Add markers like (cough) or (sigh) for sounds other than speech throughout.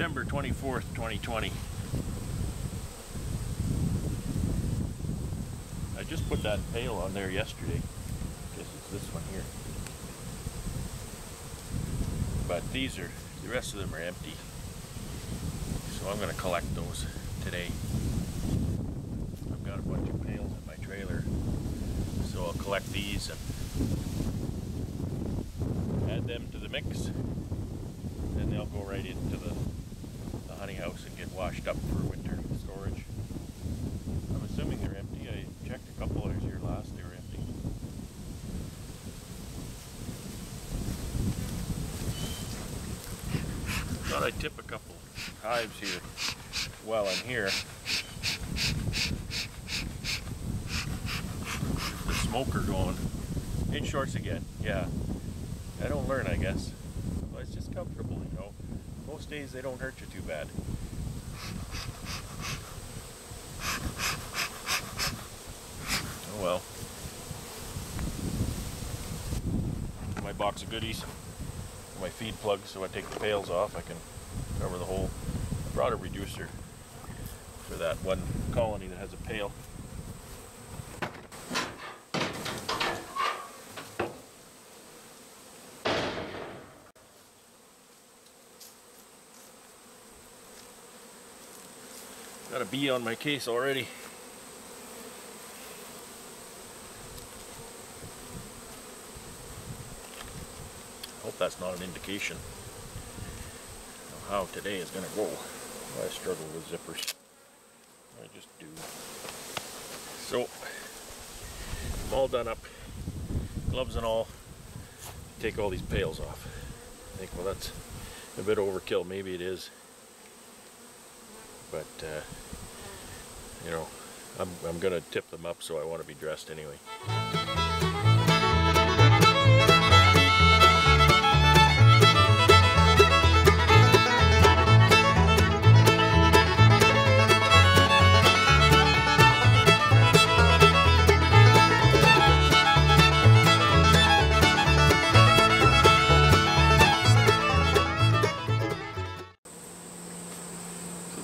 September 24th, 2020. I just put that pail on there yesterday. Guess it's this one here. But these are, the rest of them are empty. So I'm going to collect those today. I've got a bunch of pails in my trailer. So I'll collect these and add them to the mix. Then they'll go right into the honey house and get washed up for winter storage. I'm assuming they're empty. I checked a couple others here last, they were empty. Thought I'd tip a couple hives here while I'm here. The smoker going. In shorts again, yeah. I don't learn, I guess. Well, it's just comfortable, you know. Most days they don't hurt you too bad. Oh well. My box of goodies, my feed plug, so I take the pails off, I can cover the hole. I brought a reducer for that one colony that has a pail. Got a bee on my case already. That's not an indication of how today is going to go. I struggle with zippers. I just do. So, I'm all done up. Gloves and all. Take all these pails off. I think, well, that's a bit overkill. Maybe it is but uh, you know I'm, I'm gonna tip them up so I want to be dressed anyway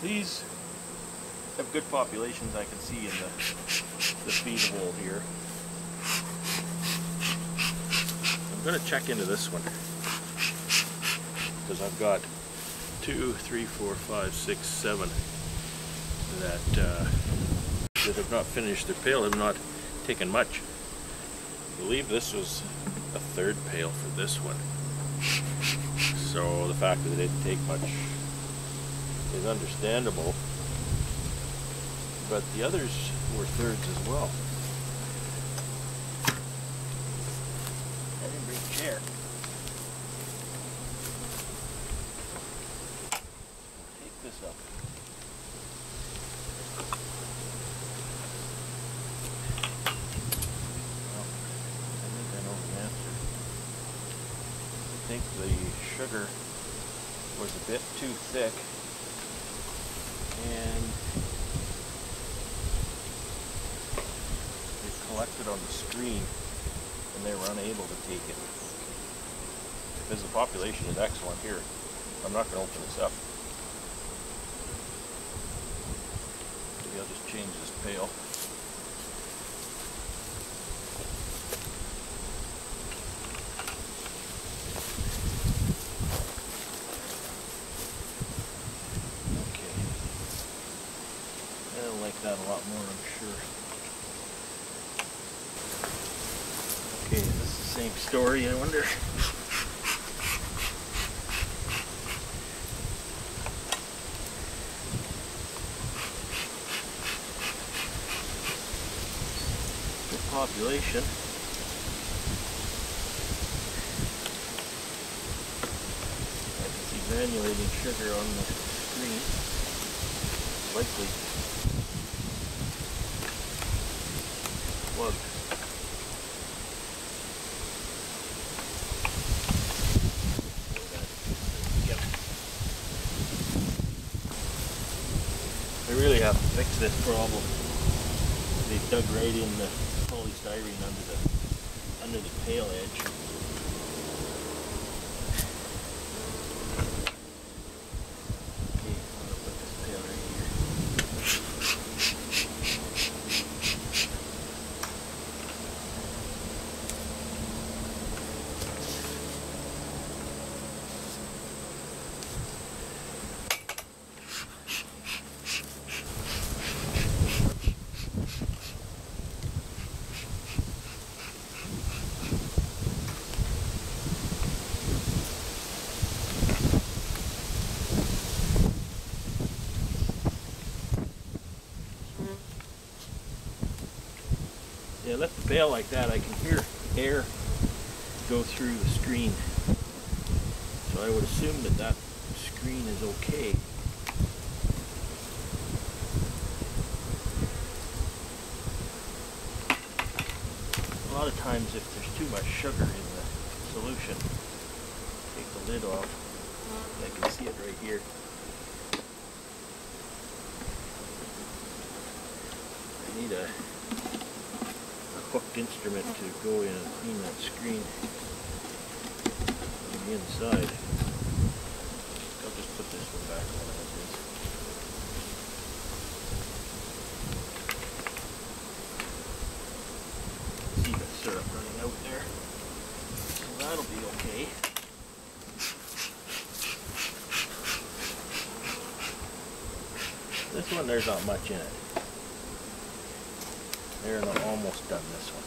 these have good populations I can see in the, the feed hole here. I'm going to check into this one because I've got two, three, four, five, six, seven that uh, that have not finished their pail, have not taken much. I believe this was a third pail for this one. So the fact that it didn't take much is understandable, but the others were thirds as well. I didn't bring a chair. Take this up. Well, I think I know the answer. I think the sugar was a bit too thick and it collected on the screen and they were unable to take it. Because the population is excellent here. I'm not going to open this up. Maybe I'll just change this pail. Okay. They'll like that a lot more, I'm sure. Okay, is this the same story, I wonder? Good population. I can see granulating sugar on the screen. Likely plug. Yep. I really have to fix this problem. They dug right in the pail edge. Fail like that, I can hear air go through the screen. So I would assume that that screen is okay. A lot of times if there's too much sugar in the solution, take the lid off. I can see it right here. I need a hooked instrument to go in and clean that screen on the inside. I'll just put this one back on as is. See the syrup running out there. So that'll be okay. This one, there's not much in it. They're not almost done this one.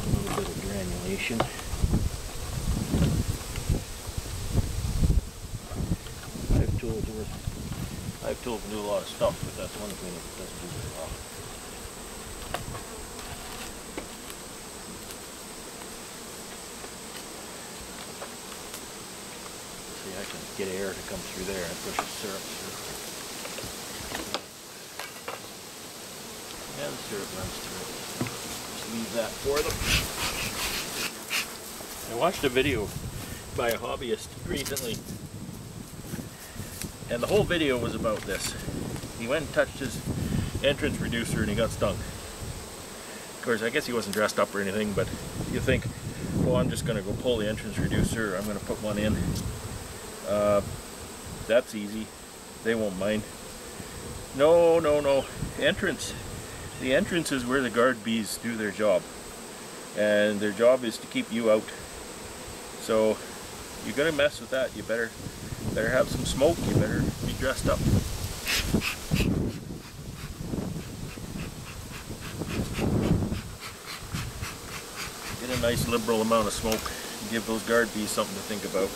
A little bit of granulation. Five tools worth. Tools can do a lot of stuff, but that's one thing it doesn't do very well. See, I can get air to come through there and push the syrup through. Yeah, the syrup runs through. Just leave that for them. I watched a video by a hobbyist recently, and the whole video was about this. He went and touched his entrance reducer and he got stung. Of course, I guess he wasn't dressed up or anything, but you think, well, I'm just going to go pull the entrance reducer, I'm going to put one in. Uh, that's easy. They won't mind. No, no, no. Entrance. The entrance is where the guard bees do their job. And their job is to keep you out. So, you're gonna mess with that. You better better have some smoke. You better be dressed up. Get a nice liberal amount of smoke. Give those guard bees something to think about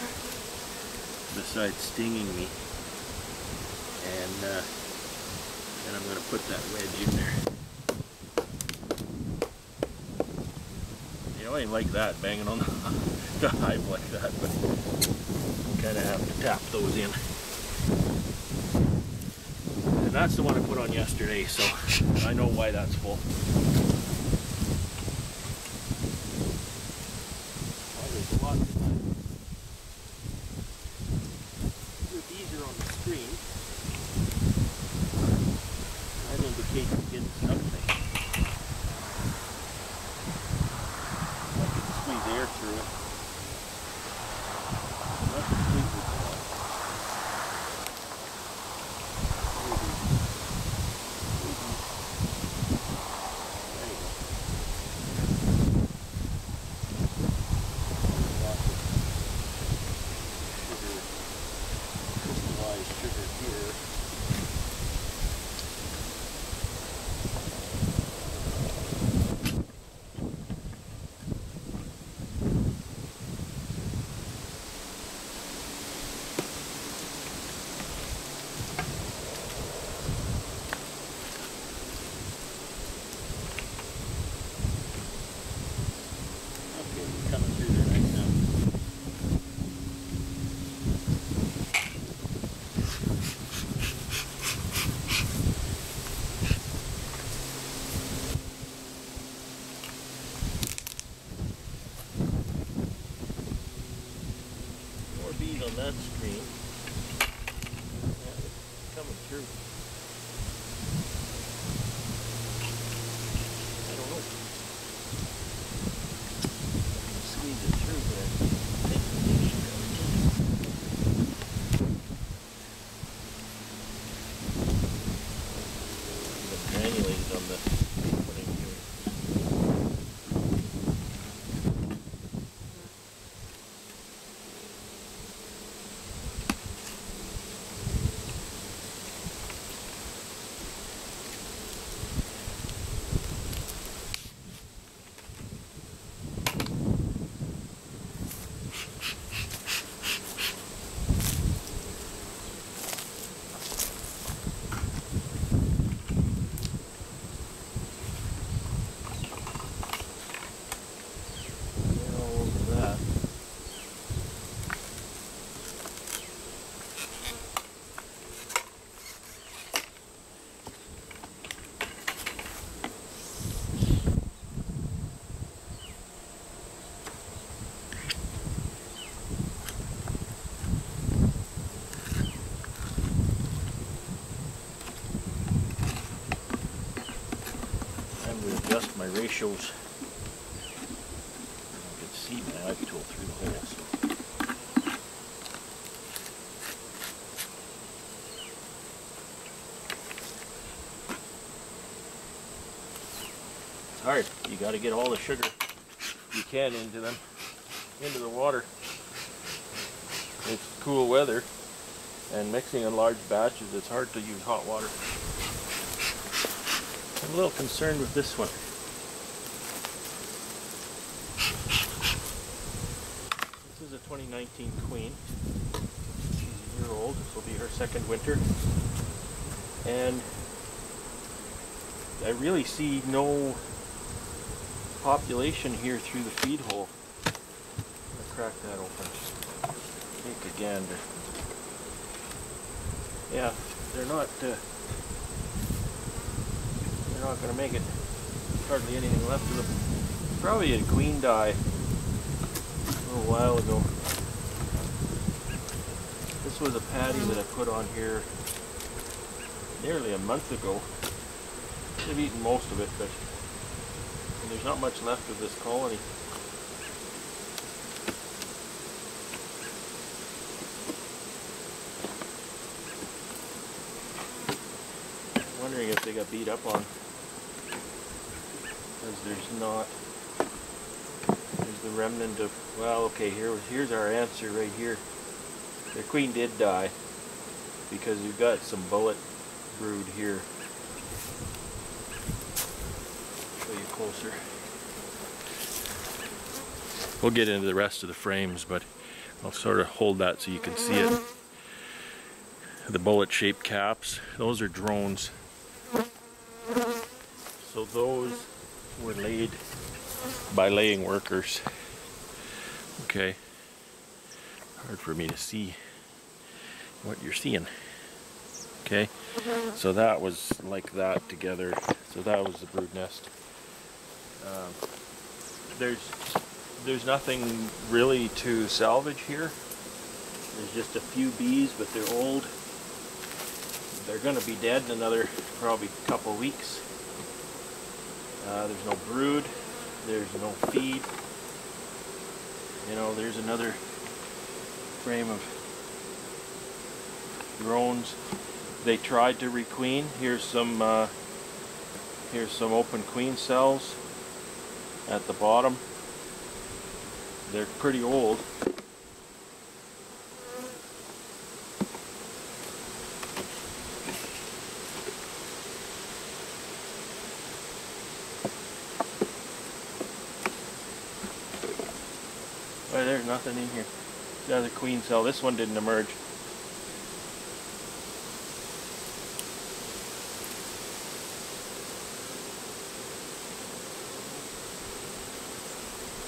besides stinging me. And uh, then I'm going to put that wedge in there. You know, I ain't like that, banging on the, (laughs) hive like that, but kind of have to tap those in. And that's the one I put on yesterday, so (laughs) I know why that's full. Adjust my ratios. You can see my hive tool through the hole. So. It's hard. You got to get all the sugar you can into them, into the water. It's cool weather, and mixing in large batches, it's hard to use hot water. I'm a little concerned with this one. This 2019 Queen. She's a year old. This will be her second winter. And I really see no population here through the feed hole. I'll crack that open. Take a gander. Yeah, they're not uh, they're not gonna make it. Hardly anything left of them. Probably a queen die a little while ago. This was a patty that I put on here nearly a month ago. I've eaten most of it, but there's not much left of this colony. I'm wondering if they got beat up on. Because there's not. There's the remnant of. Well, okay, here here's our answer right here. Their queen did die because you've got some bullet brood here. Show you closer. We'll get into the rest of the frames, but I'll sort of hold that so you can see it. The bullet shaped caps, those are drones. So those were laid by laying workers. Okay. Hard for me to see what you're seeing. Okay. So that was like that together. So that was the brood nest. Um, there's there's nothing really to salvage here. There's just a few bees, but they're old. They're going to be dead in another probably couple weeks. Uh, there's no brood. There's no feed. You know, there's another frame of drones. They tried to requeen. Here's some. Uh, here's some open queen cells at the bottom. They're pretty old. Well, there's nothing in here. That's a queen cell. This one didn't emerge.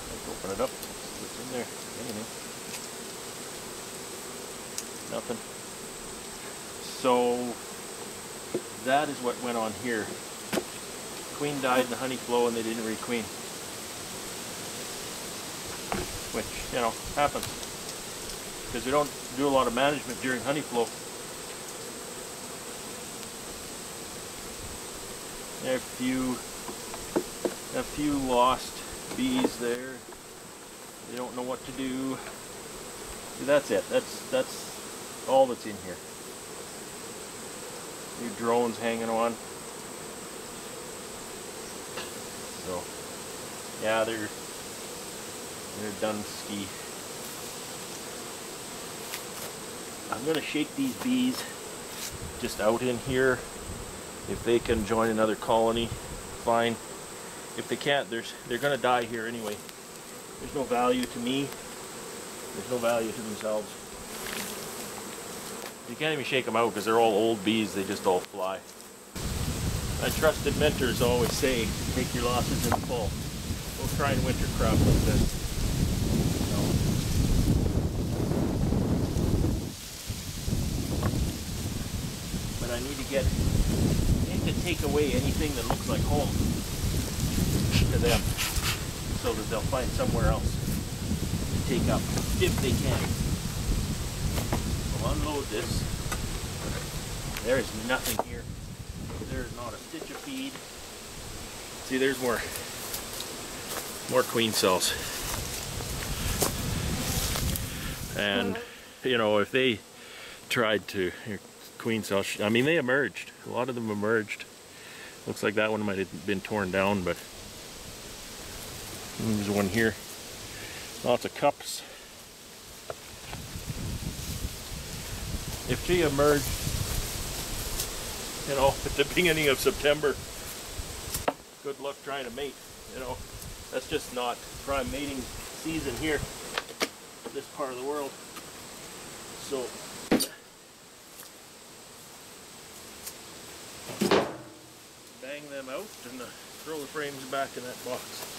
Let's open it up. What's in there. Anything. Nothing. So that is what went on here. Queen died in the honey flow and they didn't requeen. Which, you know, happens. Because we don't do a lot of management during honey flow. There are a few a few lost bees there. They don't know what to do. That's it. That's that's all that's in here. Few drones hanging on. So yeah, they're they're done ski. I'm gonna shake these bees just out in here. If they can join another colony, fine. If they can't, there's they're gonna die here anyway. There's no value to me. There's no value to themselves. You can't even shake them out because they're all old bees. They just all fly. My trusted mentors always say, take your losses in the fall. Don't try and winter crop like this. But I need to get, I to take away anything that looks like home to them so that they'll find somewhere else to take up if they can. I'll unload this. There is nothing here. There is not a stitch of feed. See, there's more, more queen cells. And, you know, if they tried to, queen I mean, they emerged. A lot of them emerged. Looks like that one might have been torn down, but there's one here. Lots of cups. If she emerged, you know, (laughs) at the beginning of September, good luck trying to mate. You know, that's just not prime mating season here, this part of the world. So, them out and uh, throw the frames back in that box.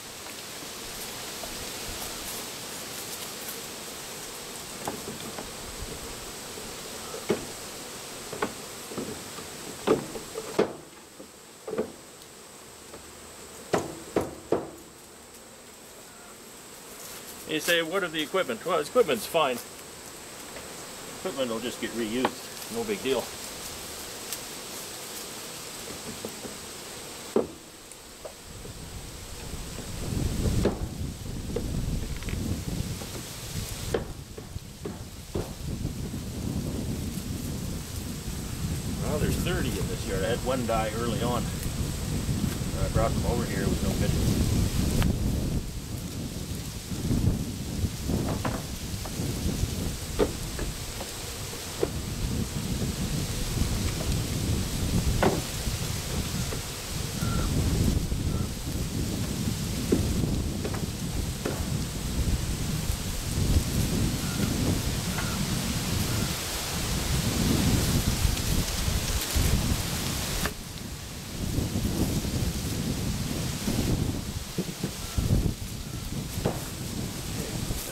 You say, what are the equipment? Well, equipment's fine. Equipment will just get reused. No big deal. Well, there's 30 in this yard. I had one die early on. Uh, I brought them over here. with no good.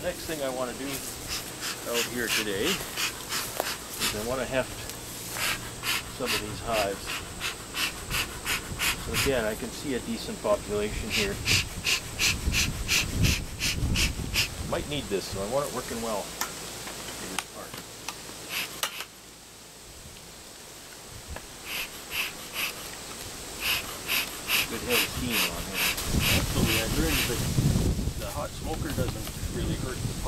The next thing I to do out here today is I want to heft some of these hives. So again, I can see a decent population here. Might need this, so I want it working well. Good head of steam on here. Actually, I that the hot smoker the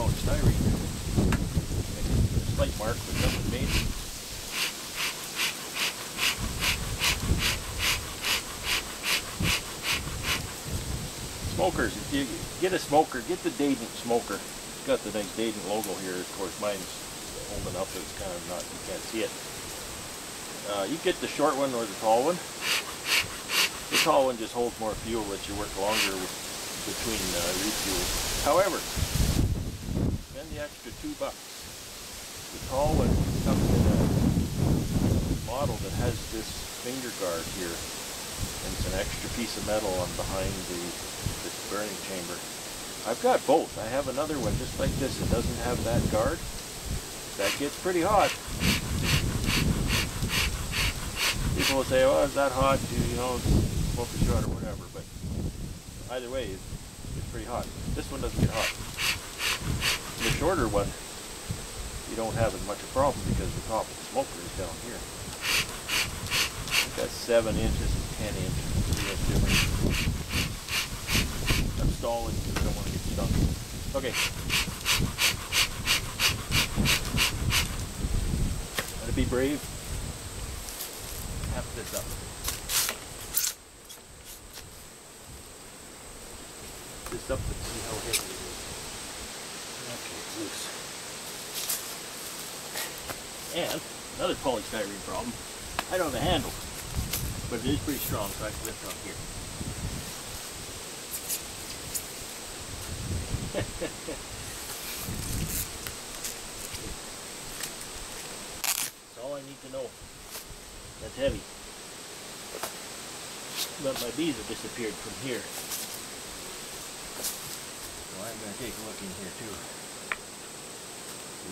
polystyrene. Slight mark, nothing. Smokers, if you get a smoker, get the Dadant smoker. It's got the nice Dadant logo here. Of course, mine's holding up, it's kind of not, you can't see it. Uh, you get the short one or the tall one. The tall one just holds more fuel, lets you work longer with, between uh, refuels. However, the extra two bucks. The tall one comes in a model that has this finger guard here. And it's an extra piece of metal on behind the, the burning chamber. I've got both. I have another one just like this. It doesn't have that guard. That gets pretty hot. People will say, oh, it's that hot, you, you know, smoke a shot or whatever. But either way, it's, it's pretty hot. This one doesn't get hot. The shorter one, you don't have as much of a problem because the top of the smoker is down here. That's seven inches and ten inches. I'm stalling because I don't want to get stuck. Okay. Gotta be brave. Have this up. This up and see how heavy it is. Okay, it's loose. And another polystyrene problem. I don't have a handle, but it is pretty strong, so I can lift on here. (laughs) That's all I need to know. That's heavy. But my bees have disappeared from here. So I'm going to take a look in here too.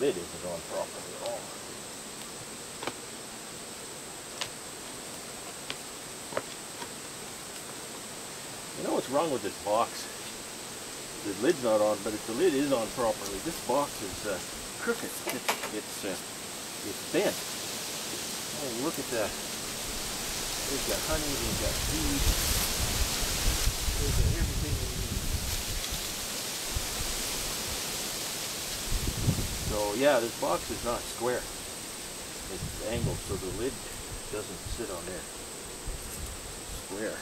Lid isn't on properly at all. You know what's wrong with this box? The lid's not on, but if the lid is on properly, this box is uh, crooked. It's it's, uh, it's bent. Oh, look at that. They've got honey, they've got seeds. Yeah, this box is not square. It's angled so the lid doesn't sit on there. Square.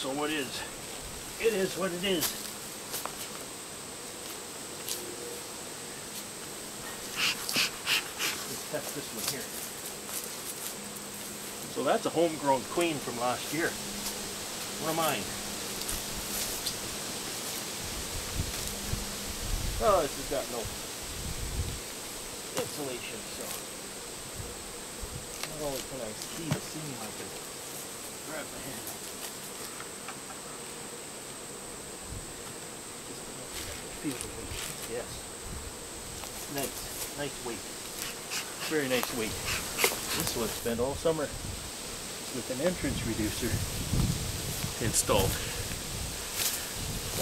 So, so it is. It is what it is. Let's test this one here. So that's a homegrown queen from last year. One of mine. Oh, this has got no insulation, so not only can I see the seam, I can grab my hand. Feel the weight. Yes. Nice, nice weight. Very nice weight. This one spent all summer with an entrance reducer installed.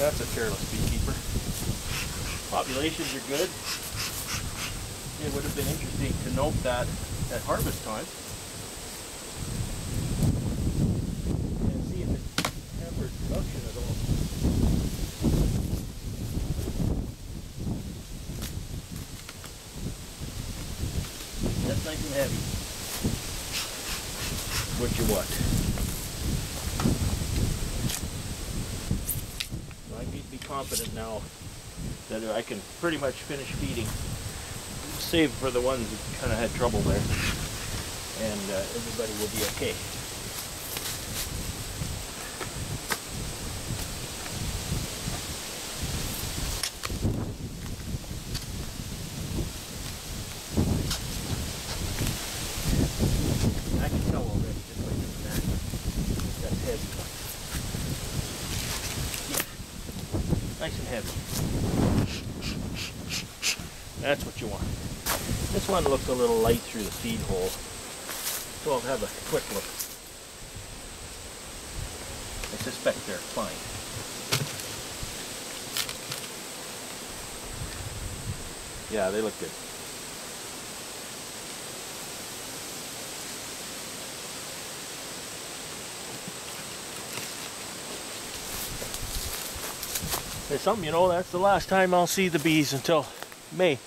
That's a careless beekeeper populations are good. It would have been interesting to note that at harvest time and see if it hampered production at all. That's nice and heavy. What you want. I need to be confident now that I can pretty much finish feeding, save for the ones that kind of had trouble there, and uh, everybody will be okay. I can tell already just by doing that. That's heavy. Yeah. Nice and heavy. That's what you want. This one looks a little light through the feed hole. So I'll have a quick look. I suspect they're fine. Yeah, they look good. There's something, you know, that's the last time I'll see the bees until May.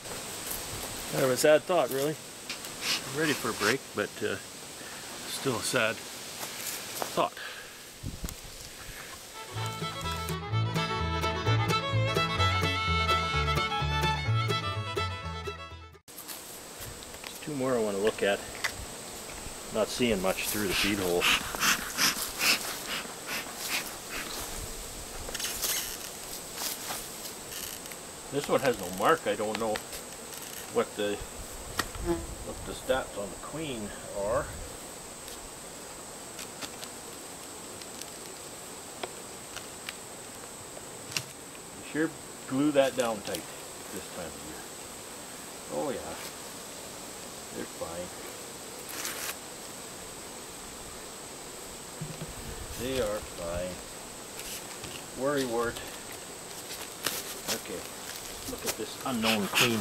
Kind of a sad thought, really. I'm ready for a break, but uh, still a sad thought. There's two more I want to look at. Not seeing much through the feed hole. This one has no mark. I don't know what the what the stats on the queen are. You sure glue that down tight this time of year. Oh yeah, they're fine. They are fine. Worry wart. Okay, look at this unknown queen.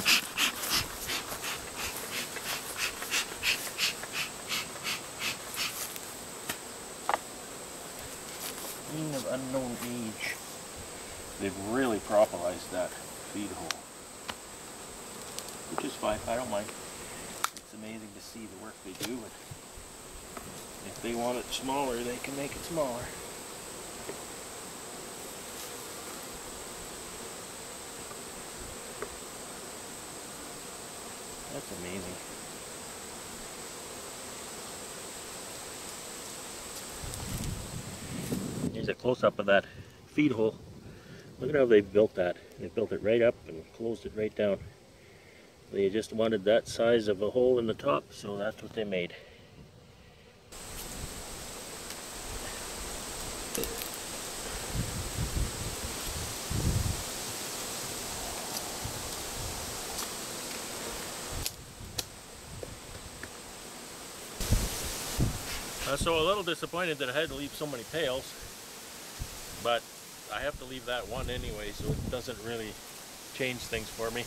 Queen of unknown age. They've really propolized that feed hole. Which is fine, I don't mind. It's amazing to see the work they do. If they want it smaller, they can make it smaller. That's amazing. Here's a close-up of that feed hole. Look at how they built that. They built it right up and closed it right down. They just wanted that size of a hole in the top, so that's what they made. Uh, so a little disappointed that I had to leave so many pails, but I have to leave that one anyway, so it doesn't really change things for me.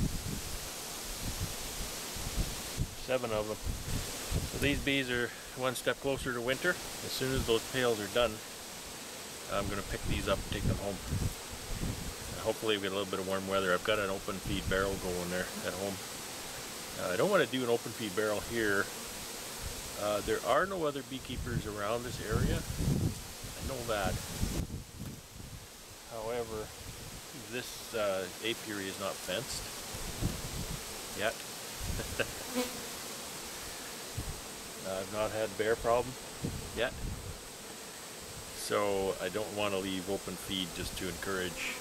Seven of them. So these bees are one step closer to winter. As soon as those pails are done, I'm going to pick these up and take them home. hopefully we get a little bit of warm weather. I've got an open feed barrel going there at home. Uh, I don't want to do an open feed barrel here. Uh, there are no other beekeepers around this area. I know that. However, this uh, apiary is not fenced yet. (laughs) I've not had bear problem yet. So I don't want to leave open feed just to encourage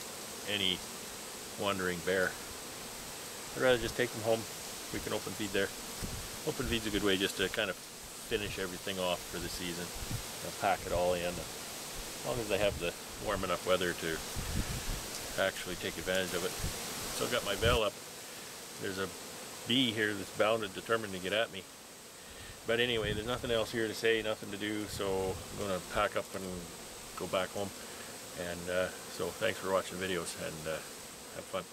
any wandering bear. I'd rather just take them home. We can open feed there. Open feed's a good way just to kind of finish everything off for the season. I'll pack it all in. As long as they have the warm enough weather to actually take advantage of it. Still got my veil up. There's a bee here that's bound and determined to get at me. But anyway, there's nothing else here to say, nothing to do, so I'm going to pack up and go back home. And uh, so thanks for watching videos and uh, have fun.